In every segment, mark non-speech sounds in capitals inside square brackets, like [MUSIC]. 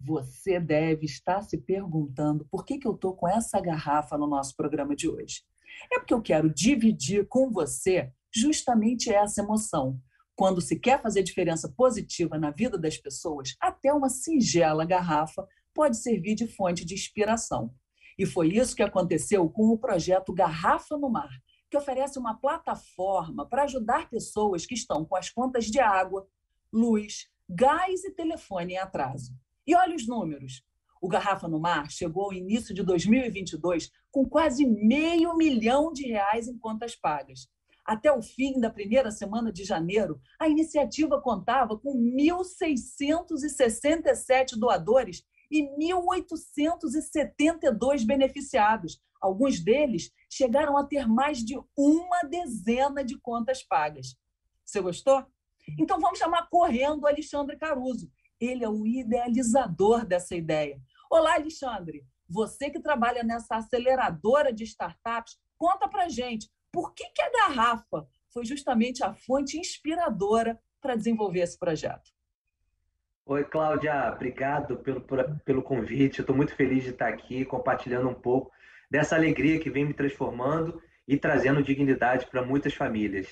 Você deve estar se perguntando por que, que eu estou com essa garrafa no nosso programa de hoje. É porque eu quero dividir com você justamente essa emoção. Quando se quer fazer diferença positiva na vida das pessoas, até uma singela garrafa pode servir de fonte de inspiração. E foi isso que aconteceu com o projeto Garrafa no Mar, que oferece uma plataforma para ajudar pessoas que estão com as contas de água, luz, gás e telefone em atraso. E olha os números. O Garrafa no Mar chegou ao início de 2022 com quase meio milhão de reais em contas pagas. Até o fim da primeira semana de janeiro, a iniciativa contava com 1.667 doadores e 1.872 beneficiados. Alguns deles chegaram a ter mais de uma dezena de contas pagas. Você gostou? Então vamos chamar correndo Alexandre Caruso. Ele é o idealizador dessa ideia. Olá, Alexandre. Você que trabalha nessa aceleradora de startups, conta para gente por que, que a garrafa foi justamente a fonte inspiradora para desenvolver esse projeto. Oi, Cláudia, obrigado pelo, pelo convite. Estou muito feliz de estar aqui compartilhando um pouco dessa alegria que vem me transformando e trazendo dignidade para muitas famílias.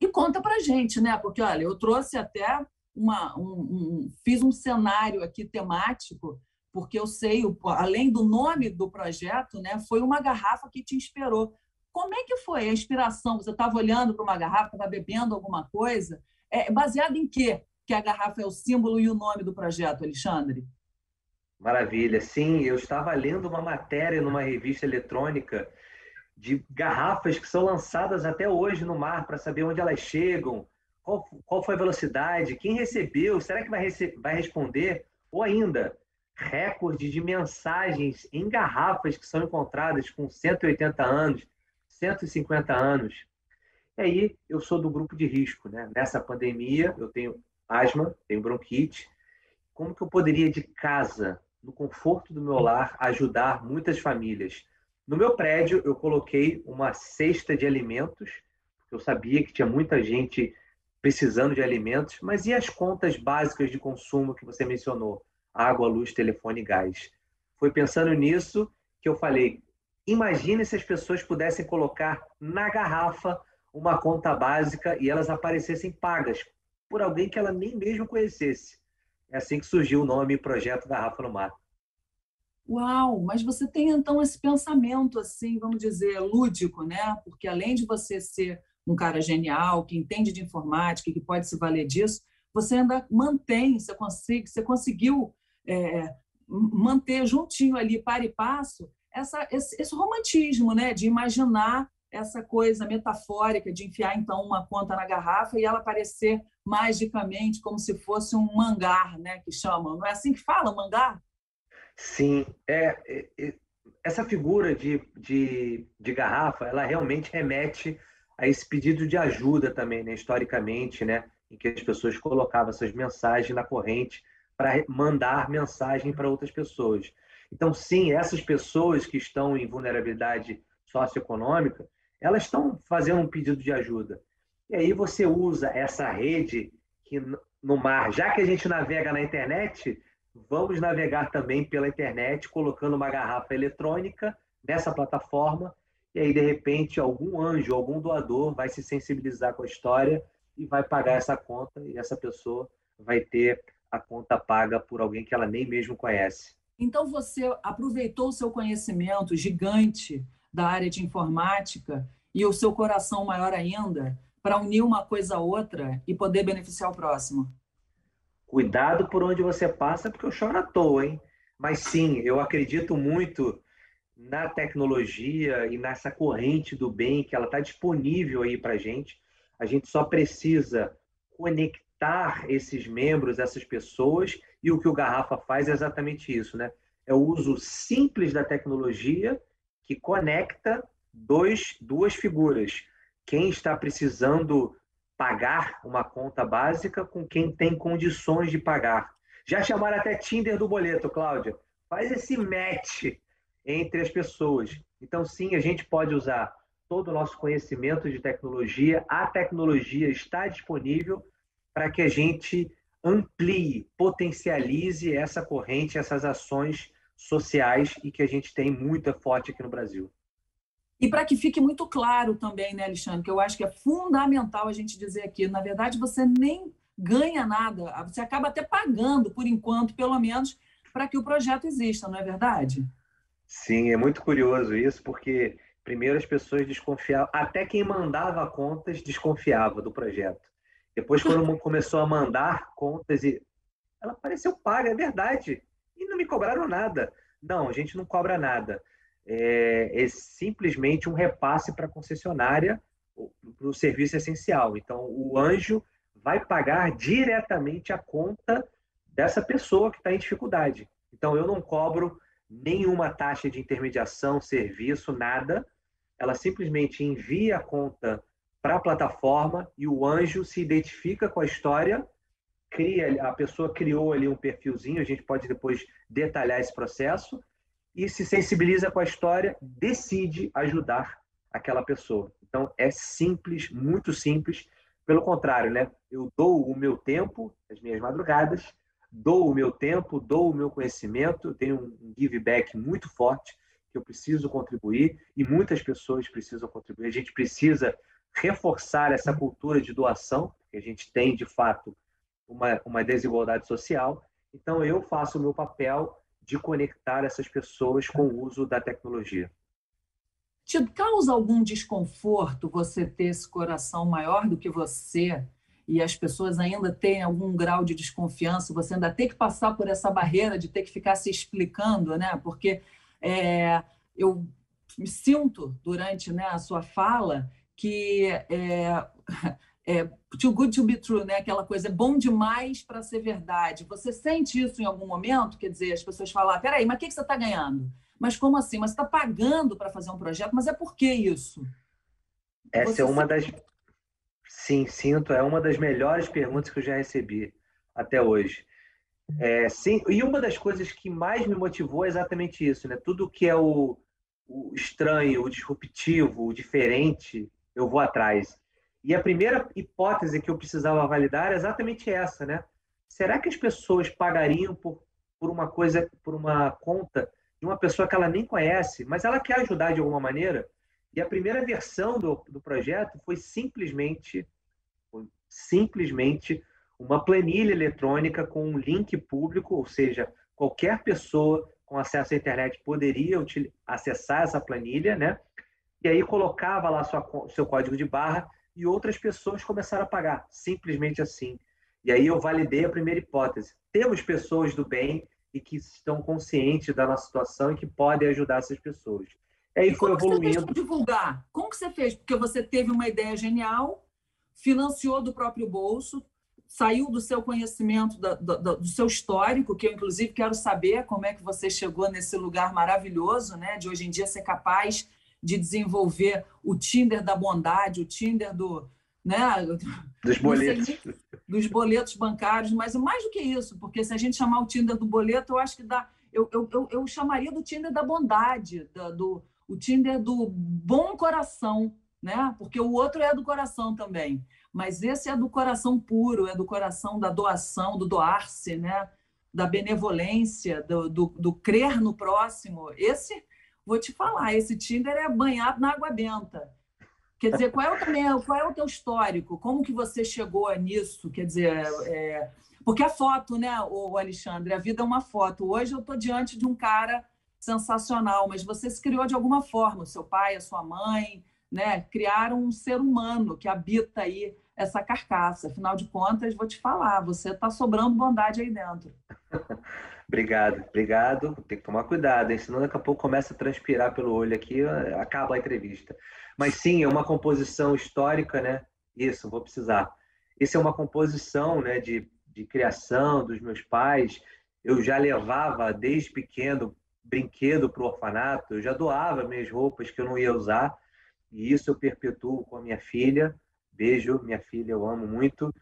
E conta para gente, né? Porque, olha, eu trouxe até uma. Um, um, fiz um cenário aqui temático, porque eu sei, além do nome do projeto, né, foi uma garrafa que te inspirou. Como é que foi a inspiração? Você estava olhando para uma garrafa, estava bebendo alguma coisa? É, baseado em quê? que a garrafa é o símbolo e o nome do projeto, Alexandre? Maravilha. Sim, eu estava lendo uma matéria numa revista eletrônica de garrafas que são lançadas até hoje no mar para saber onde elas chegam, qual, qual foi a velocidade, quem recebeu, será que vai, rece vai responder? Ou ainda, recorde de mensagens em garrafas que são encontradas com 180 anos, 150 anos. E aí, eu sou do grupo de risco, né? Nessa pandemia, eu tenho asma, tenho bronquite. Como que eu poderia de casa, no conforto do meu lar, ajudar muitas famílias? No meu prédio, eu coloquei uma cesta de alimentos, porque eu sabia que tinha muita gente precisando de alimentos, mas e as contas básicas de consumo que você mencionou? Água, luz, telefone e gás. Foi pensando nisso que eu falei: imagine se as pessoas pudessem colocar na garrafa uma conta básica e elas aparecessem pagas, por alguém que ela nem mesmo conhecesse. É assim que surgiu o nome Projeto Garrafa no Mar. Uau, mas você tem então esse pensamento assim, vamos dizer, lúdico, né? Porque além de você ser um cara genial, que entende de informática, que pode se valer disso, você ainda mantém, você, consegue, você conseguiu é, manter juntinho ali, para e passo, essa, esse, esse romantismo, né? De imaginar essa coisa metafórica de enfiar então uma conta na garrafa e ela aparecer magicamente como se fosse um mangar, né, que chamam. Não é assim que fala, mangar? Sim, é, é, é, essa figura de, de, de garrafa, ela realmente remete a esse pedido de ajuda também, né, historicamente, né, em que as pessoas colocavam essas mensagens na corrente para mandar mensagem para outras pessoas. Então, sim, essas pessoas que estão em vulnerabilidade socioeconômica, elas estão fazendo um pedido de ajuda. E aí você usa essa rede que no mar, já que a gente navega na internet, vamos navegar também pela internet, colocando uma garrafa eletrônica nessa plataforma, e aí de repente algum anjo, algum doador vai se sensibilizar com a história e vai pagar essa conta, e essa pessoa vai ter a conta paga por alguém que ela nem mesmo conhece. Então você aproveitou o seu conhecimento gigante da área de informática e o seu coração maior ainda para unir uma coisa a outra e poder beneficiar o próximo? Cuidado por onde você passa, porque eu choro à toa, hein? Mas sim, eu acredito muito na tecnologia e nessa corrente do bem que ela está disponível aí para gente. A gente só precisa conectar esses membros, essas pessoas, e o que o Garrafa faz é exatamente isso, né? É o uso simples da tecnologia que conecta dois, duas figuras. Quem está precisando pagar uma conta básica com quem tem condições de pagar. Já chamaram até Tinder do boleto, Cláudia. Faz esse match entre as pessoas. Então, sim, a gente pode usar todo o nosso conhecimento de tecnologia. A tecnologia está disponível para que a gente amplie, potencialize essa corrente, essas ações sociais e que a gente tem muito forte aqui no Brasil. E para que fique muito claro também, né, Alexandre, que eu acho que é fundamental a gente dizer aqui, na verdade, você nem ganha nada, você acaba até pagando, por enquanto, pelo menos, para que o projeto exista, não é verdade? Sim, é muito curioso isso, porque primeiro as pessoas desconfiavam, até quem mandava contas desconfiava do projeto. Depois, quando começou a mandar contas, e ela pareceu paga, é verdade, e não me cobraram nada. Não, a gente não cobra nada é, é simplesmente um repasse para a concessionária para o serviço essencial. Então, o anjo vai pagar diretamente a conta dessa pessoa que está em dificuldade. Então, eu não cobro nenhuma taxa de intermediação, serviço, nada. Ela simplesmente envia a conta para a plataforma e o anjo se identifica com a história, cria, a pessoa criou ali um perfilzinho, a gente pode depois detalhar esse processo, e se sensibiliza com a história, decide ajudar aquela pessoa. Então é simples, muito simples. Pelo contrário, né? Eu dou o meu tempo, as minhas madrugadas, dou o meu tempo, dou o meu conhecimento, tenho um give back muito forte que eu preciso contribuir e muitas pessoas precisam contribuir. A gente precisa reforçar essa cultura de doação, que a gente tem de fato uma, uma desigualdade social. Então eu faço o meu papel de conectar essas pessoas com o uso da tecnologia. Te causa algum desconforto você ter esse coração maior do que você e as pessoas ainda têm algum grau de desconfiança, você ainda tem que passar por essa barreira de ter que ficar se explicando, né? Porque é, eu me sinto durante né, a sua fala que é, é, too good to be true, né? Aquela coisa é bom demais para ser verdade. Você sente isso em algum momento? Quer dizer, as pessoas falam: ah, peraí, mas o que, que você está ganhando? Mas como assim? Mas você está pagando para fazer um projeto? Mas é por que isso? Essa você é uma das. Sim, sinto. É uma das melhores perguntas que eu já recebi até hoje. É, sim, e uma das coisas que mais me motivou é exatamente isso, né? Tudo que é o, o estranho, o disruptivo, o diferente, eu vou atrás. E a primeira hipótese que eu precisava validar é exatamente essa, né? Será que as pessoas pagariam por, por uma coisa, por uma conta de uma pessoa que ela nem conhece, mas ela quer ajudar de alguma maneira? E a primeira versão do, do projeto foi simplesmente, foi simplesmente uma planilha eletrônica com um link público, ou seja, qualquer pessoa com acesso à internet poderia acessar essa planilha, né? E aí colocava lá sua, seu código de barra e outras pessoas começaram a pagar, simplesmente assim. E aí eu validei a primeira hipótese. Temos pessoas do bem e que estão conscientes da nossa situação e que podem ajudar essas pessoas. E aí e como evoluindo. Você fez divulgar? Como que você fez? Porque você teve uma ideia genial, financiou do próprio bolso, saiu do seu conhecimento, do, do, do, seu histórico, que eu inclusive quero saber como é que você chegou nesse lugar maravilhoso, né? De hoje em dia ser capaz de desenvolver o Tinder da bondade, o Tinder do. Né, dos [LAUGHS] boletos. Sei, dos boletos bancários, mas mais do que isso, porque se a gente chamar o Tinder do boleto, eu acho que dá. Eu, eu, eu, eu chamaria do Tinder da bondade, da, do, o Tinder do bom coração, né? Porque o outro é do coração também. Mas esse é do coração puro, é do coração da doação, do doar-se, né? Da benevolência, do, do, do crer no próximo. Esse vou te falar, esse Tinder é banhado na água benta. Quer dizer, qual é o, também, qual é o teu histórico? Como que você chegou nisso? Quer dizer, é... porque a foto, né, o Alexandre, a vida é uma foto. Hoje eu estou diante de um cara sensacional, mas você se criou de alguma forma, o seu pai, a sua mãe, né, criaram um ser humano que habita aí essa carcaça. Afinal de contas, vou te falar, você está sobrando bondade aí dentro. [LAUGHS] Obrigado, obrigado. Tem que tomar cuidado, hein? senão daqui a pouco começa a transpirar pelo olho aqui, acaba a entrevista. Mas sim, é uma composição histórica, né? Isso, vou precisar. Isso é uma composição né, de, de criação dos meus pais. Eu já levava desde pequeno brinquedo para o orfanato, eu já doava minhas roupas que eu não ia usar, e isso eu perpetuo com a minha filha. Beijo, minha filha, eu amo muito.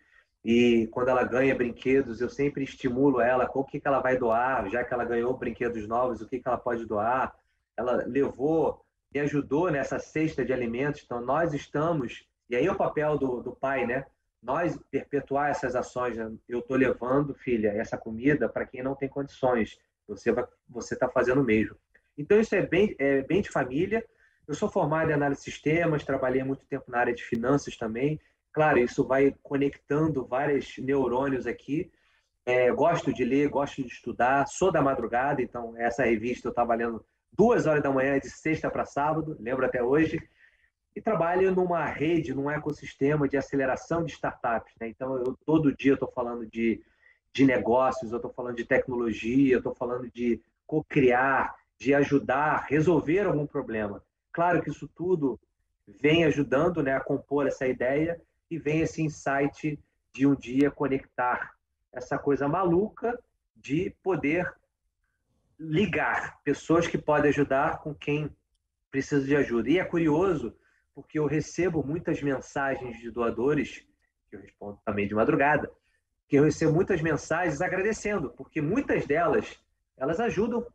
E quando ela ganha brinquedos, eu sempre estimulo ela o que, que ela vai doar, já que ela ganhou brinquedos novos, o que, que ela pode doar. Ela levou, me ajudou nessa cesta de alimentos. Então, nós estamos, e aí é o papel do, do pai, né? nós perpetuar essas ações. Né? Eu estou levando, filha, essa comida para quem não tem condições. Você você está fazendo o mesmo. Então isso é bem, é bem de família. Eu sou formado em análise de sistemas, trabalhei muito tempo na área de finanças também. Claro, isso vai conectando vários neurônios aqui. É, gosto de ler, gosto de estudar, sou da madrugada, então essa revista eu estava lendo duas horas da manhã de sexta para sábado, lembro até hoje e trabalho numa rede, num ecossistema de aceleração de startups. Né? Então, eu todo dia estou falando de, de negócios, eu estou falando de tecnologia, eu estou falando de co-criar, de ajudar, resolver algum problema. Claro que isso tudo vem ajudando né, a compor essa ideia e vem esse insight de um dia conectar essa coisa maluca de poder ligar pessoas que podem ajudar com quem precisa de ajuda. E é curioso porque eu recebo muitas mensagens de doadores, que eu respondo também de madrugada, que eu recebo muitas mensagens agradecendo, porque muitas delas, elas ajudam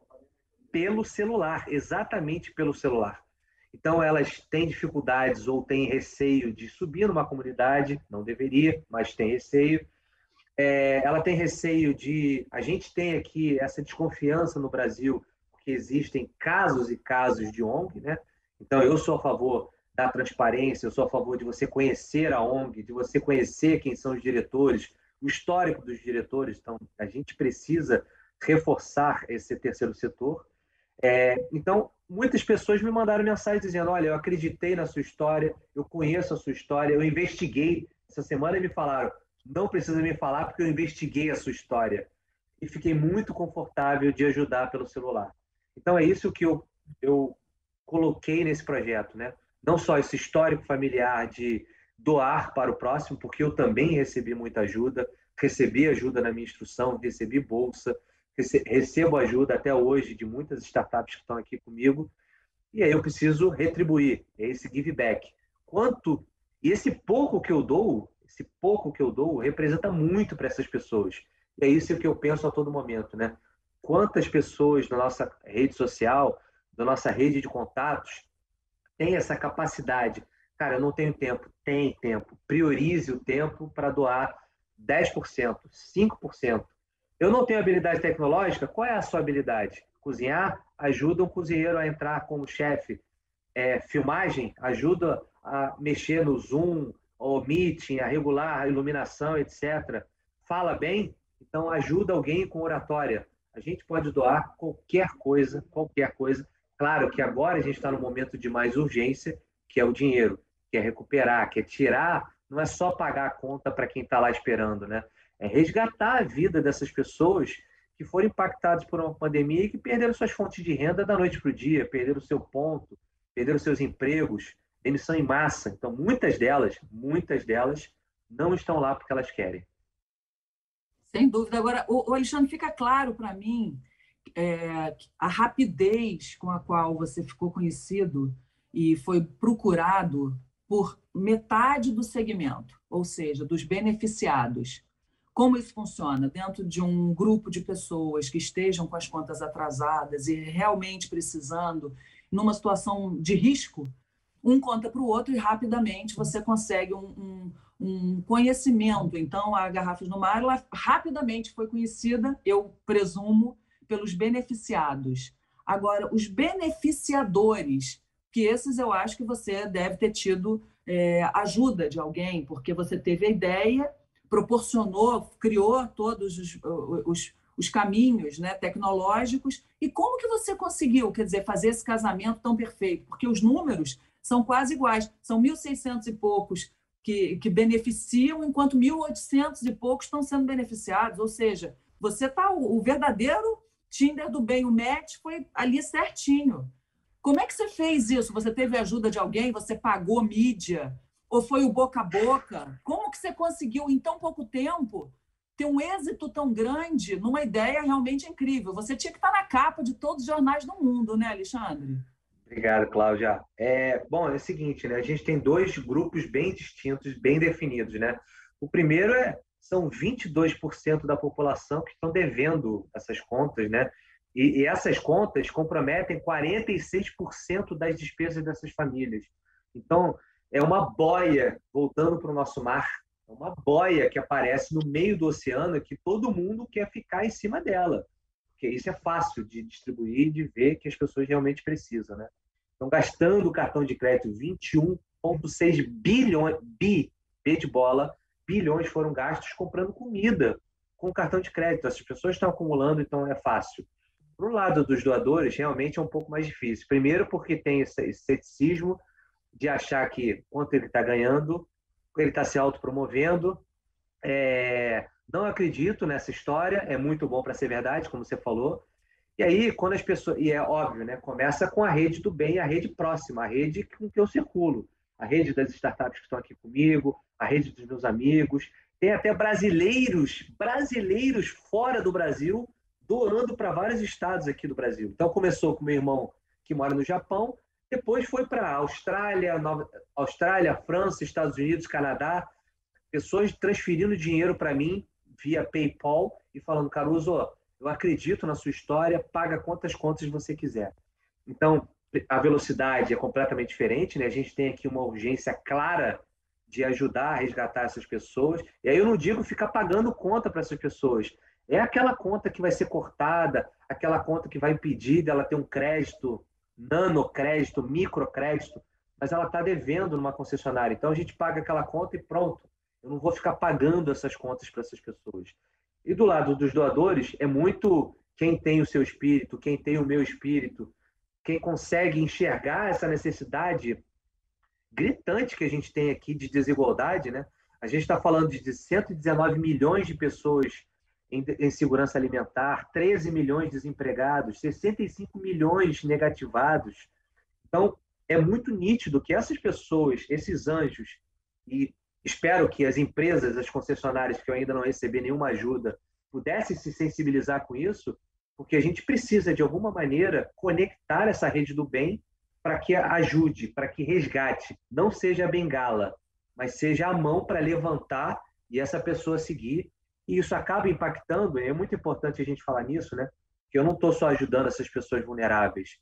pelo celular, exatamente pelo celular. Então, elas têm dificuldades ou têm receio de subir numa comunidade, não deveria, mas tem receio. É, ela tem receio de. A gente tem aqui essa desconfiança no Brasil, porque existem casos e casos de ONG, né? Então, eu sou a favor da transparência, eu sou a favor de você conhecer a ONG, de você conhecer quem são os diretores, o histórico dos diretores. Então, a gente precisa reforçar esse terceiro setor. É, então, muitas pessoas me mandaram mensagem dizendo: Olha, eu acreditei na sua história, eu conheço a sua história, eu investiguei. Essa semana me falaram: Não precisa me falar porque eu investiguei a sua história. E fiquei muito confortável de ajudar pelo celular. Então, é isso que eu, eu coloquei nesse projeto, né? não só esse histórico familiar de doar para o próximo, porque eu também recebi muita ajuda, recebi ajuda na minha instrução, recebi bolsa, recebo ajuda até hoje de muitas startups que estão aqui comigo, e aí eu preciso retribuir, é esse give back. Quanto e esse pouco que eu dou, esse pouco que eu dou representa muito para essas pessoas. E é isso que eu penso a todo momento, né? Quantas pessoas na nossa rede social, na nossa rede de contatos, tem essa capacidade. Cara, eu não tenho tempo. Tem tempo. Priorize o tempo para doar 10%, 5%. Eu não tenho habilidade tecnológica. Qual é a sua habilidade? Cozinhar ajuda um cozinheiro a entrar como chefe. É, filmagem ajuda a mexer no Zoom ou Meeting, a regular a iluminação, etc. Fala bem, então ajuda alguém com oratória. A gente pode doar qualquer coisa, qualquer coisa, Claro que agora a gente está no momento de mais urgência, que é o dinheiro, que é recuperar, que é tirar, não é só pagar a conta para quem está lá esperando, né? É resgatar a vida dessas pessoas que foram impactadas por uma pandemia e que perderam suas fontes de renda da noite para o dia, perderam seu ponto, perderam seus empregos, demissão em massa. Então, muitas delas, muitas delas, não estão lá porque elas querem. Sem dúvida. Agora, o Alexandre, fica claro para mim é, a rapidez com a qual você ficou conhecido e foi procurado por metade do segmento, ou seja, dos beneficiados. Como isso funciona? Dentro de um grupo de pessoas que estejam com as contas atrasadas e realmente precisando, numa situação de risco, um conta para o outro e rapidamente você consegue um, um, um, conhecimento. Então, a Garrafas no Mar, ela rapidamente foi conhecida, eu presumo, pelos beneficiados. Agora, os beneficiadores, que esses eu acho que você deve ter tido é, ajuda de alguém, porque você teve a ideia, proporcionou, criou todos os, os, os caminhos né, tecnológicos. E como que você conseguiu, quer dizer, fazer esse casamento tão perfeito? Porque os números são quase iguais, são 1.600 e poucos que, que beneficiam, enquanto 1.800 e poucos estão sendo beneficiados. Ou seja, você está o, o verdadeiro Tinder do bem, o match foi ali certinho. Como é que você fez isso? Você teve ajuda de alguém? Você pagou mídia? Ou foi o boca a boca? Como que você conseguiu, em tão pouco tempo, ter um êxito tão grande numa ideia realmente incrível? Você tinha que estar na capa de todos os jornais do mundo, né, Alexandre? Obrigado, Cláudia. É, bom, é o seguinte, né? A gente tem dois grupos bem distintos, bem definidos, né? O primeiro é são 22% da população que estão devendo essas contas, né? E, e essas contas comprometem 46% das despesas dessas famílias. Então, é uma boia voltando para o nosso mar, É uma boia que aparece no meio do oceano que todo mundo quer ficar em cima dela. Porque isso é fácil de distribuir e de ver que as pessoas realmente precisam, né? Então, gastando o cartão de crédito 21,6 bilhões, bi, B de bola, bilhões foram gastos comprando comida com cartão de crédito. As pessoas estão acumulando, então é fácil. Para o lado dos doadores, realmente é um pouco mais difícil. Primeiro, porque tem esse ceticismo de achar que quanto ele está ganhando, ele está se autopromovendo. É... Não acredito nessa história, é muito bom para ser verdade, como você falou. E aí, quando as pessoas. E é óbvio, né? Começa com a rede do bem, a rede próxima, a rede com que eu circulo. A rede das startups que estão aqui comigo, a rede dos meus amigos. Tem até brasileiros, brasileiros fora do Brasil, doando para vários estados aqui do Brasil. Então, começou com meu irmão que mora no Japão, depois foi para Austrália, Nova... Austrália, França, Estados Unidos, Canadá, pessoas transferindo dinheiro para mim via PayPal e falando, Caruso, eu acredito na sua história, paga quantas contas você quiser. Então, a velocidade é completamente diferente, né? A gente tem aqui uma urgência clara de ajudar a resgatar essas pessoas. E aí eu não digo ficar pagando conta para essas pessoas. É aquela conta que vai ser cortada, aquela conta que vai impedir dela ter um crédito, nanocrédito, microcrédito, mas ela está devendo numa concessionária. Então a gente paga aquela conta e pronto. Eu não vou ficar pagando essas contas para essas pessoas. E do lado dos doadores, é muito quem tem o seu espírito, quem tem o meu espírito, quem consegue enxergar essa necessidade gritante que a gente tem aqui de desigualdade, né? A gente está falando de 119 milhões de pessoas em, em, segurança alimentar, 13 milhões desempregados, 65 milhões negativados. Então, é muito nítido que essas pessoas, esses anjos, e espero que as empresas, as concessionárias que eu ainda não recebi nenhuma ajuda, pudessem se sensibilizar com isso, porque a gente precisa, de alguma maneira, conectar essa rede do bem para que ajude, para que resgate. Não seja a bengala, mas seja a mão para levantar e essa pessoa seguir. E isso acaba impactando, é muito importante a gente falar nisso, né? Que eu não estou só ajudando essas pessoas vulneráveis.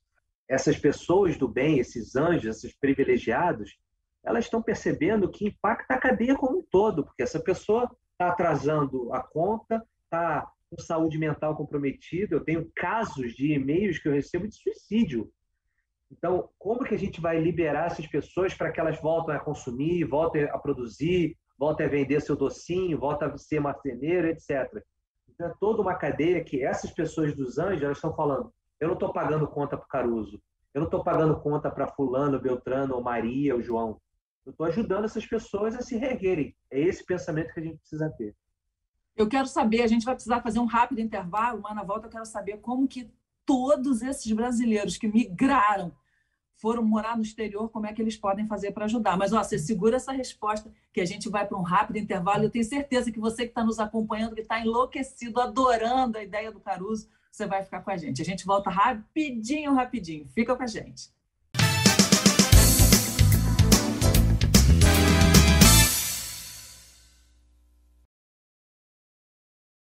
Essas pessoas do bem, esses anjos, esses privilegiados, elas estão percebendo que impacta a cadeia como um todo, porque essa pessoa está atrasando a conta, está com saúde mental comprometida. Eu tenho casos de e-mails que eu recebo de suicídio. Então, como que a gente vai liberar essas pessoas para que elas voltem a consumir, voltem a produzir, voltem a vender seu docinho, voltem a ser marceneiro, etc. Então, é toda uma cadeia que essas pessoas dos anjos elas estão falando: eu não estou pagando conta para Caruso, eu não estou pagando conta para Fulano, Beltrano, ou Maria, ou João. Eu estou ajudando essas pessoas a se reerguerem. É esse pensamento que a gente precisa ter. Eu quero saber, a gente vai precisar fazer um rápido intervalo, mas na volta eu quero saber como que todos esses brasileiros que migraram foram morar no exterior, como é que eles podem fazer para ajudar. Mas ó, você segura essa resposta, que a gente vai para um rápido intervalo. Eu tenho certeza que você que está nos acompanhando, que está enlouquecido, adorando a ideia do Caruso, você vai ficar com a gente. A gente volta rapidinho, rapidinho. Fica com a gente.